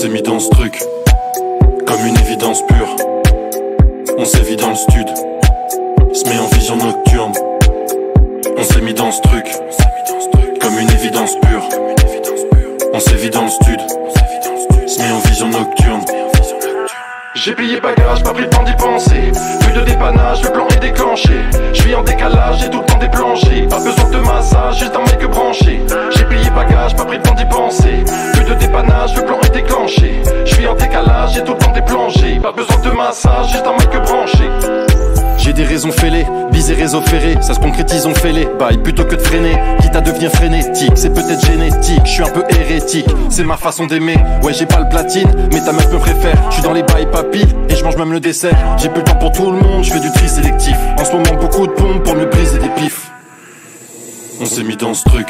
s'est mis dans ce truc, comme une évidence pure. On sévit dans le stud, se met en vision nocturne. On s'est mis dans ce truc, comme une évidence pure. On sévit dans le stud, se met en vision nocturne. J'ai plié bagage, pas pris le temps d'y penser. Plus de dépannage, le plan est déclenché. Massage, un mec branché. J'ai des raisons fêlées, et réseau ferré, ça se concrétise, on fait les plutôt que de freiner. Quitte à devenir frénétique, c'est peut-être génétique, je suis un peu hérétique, c'est ma façon d'aimer. Ouais, j'ai pas le platine, mais ta meuf me préfère. Je suis dans les bails papy et je mange même le dessert. J'ai plus le temps pour tout le monde, je fais du tri sélectif. En ce moment, beaucoup de pompes pour me briser des pifs. On s'est mis dans ce truc,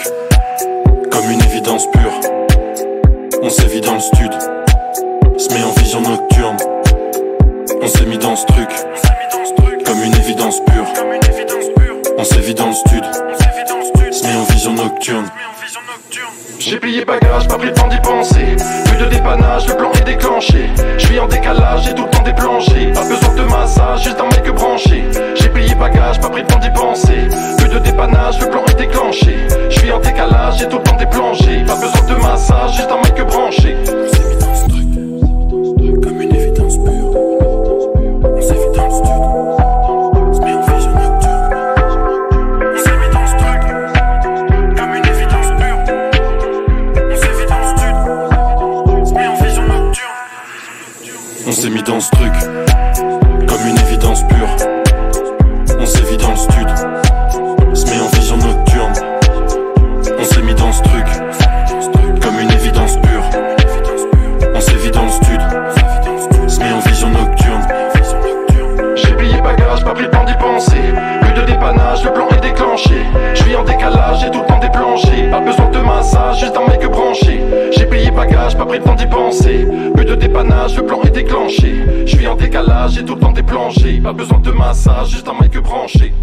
comme une évidence pure. On s'est vu dans le stud, évidence pure. On sévit dans le stud, se met en vision nocturne. J'ai plié bagage, pas pris le temps d'y penser. Plus de dépannage, le plan est déclenché. Je suis en décalage, j'ai tout le temps On s'est mis dans ce truc, comme une évidence pure. On s'est vu dans le stud, se met en vision nocturne. On s'est mis dans ce truc, comme une évidence pure. On s'est vu dans le stud, se met en vision nocturne. J'ai plié bagage, pas pris le temps d'y penser. Plus de dépannage, le plan est déclenché. Je suis en décalage, j'ai tout le temps déplangé. Pas besoin de massage, juste un mec branché. J'ai plié bagage, pas pris le temps d'y penser. Le plan est déclenché. Je suis en décalage, j'ai tout le temps déplangé. Pas besoin de massage, juste un mic branché.